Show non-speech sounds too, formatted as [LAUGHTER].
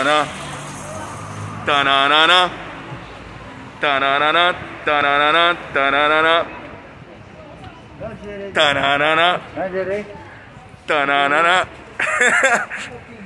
Ta-na-na. Ta-na-na-na. Ta-na-na-na. Ta-na-na-na. Ta-na-na-na. Ta-na-na-na. Ta-na-na-na. [LAUGHS]